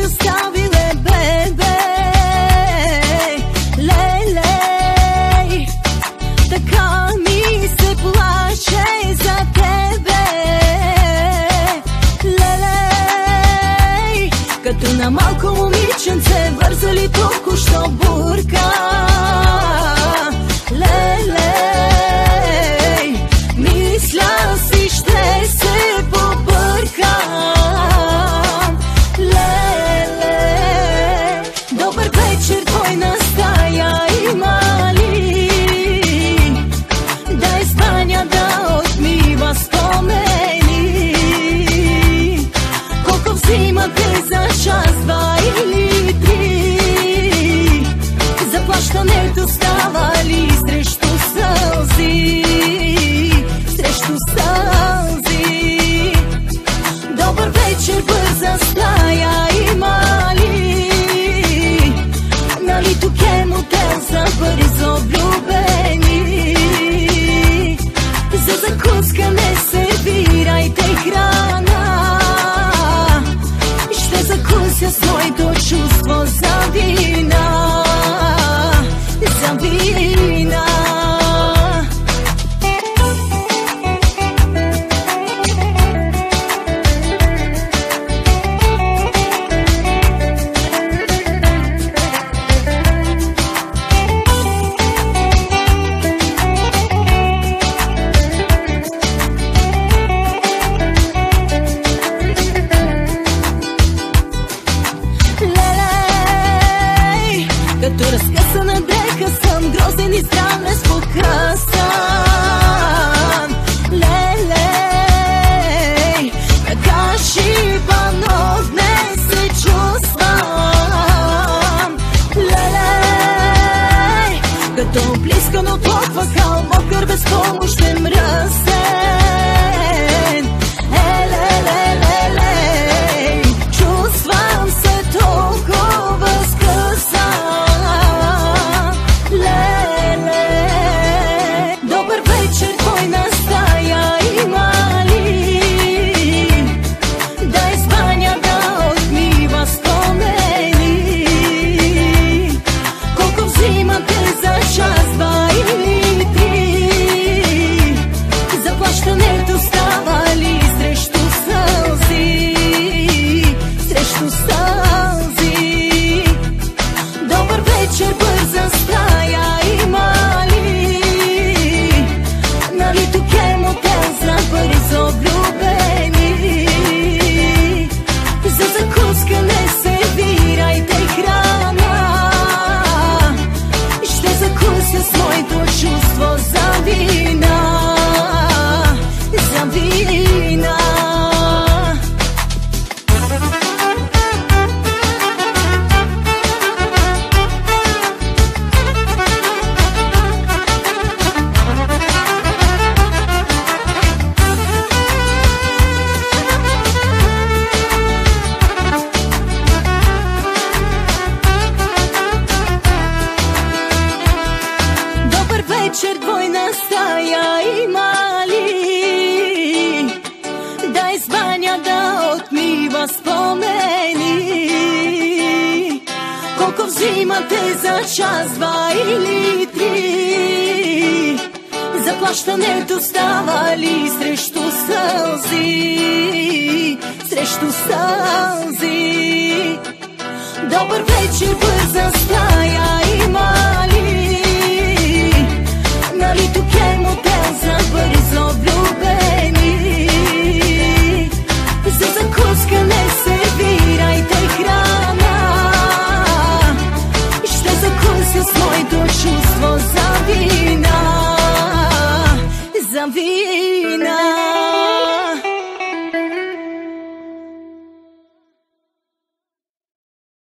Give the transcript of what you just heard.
me Така ми се плаче за тебе. Лелей Като на малко момиченце вързали току-що бурка. shine. His down is for cuss. svoj dušu stvo zavina. Колко взимате за час, два или три? Заплащането става ли срещу сълзи? Срещу сълзи Добър вечер, бърза стая the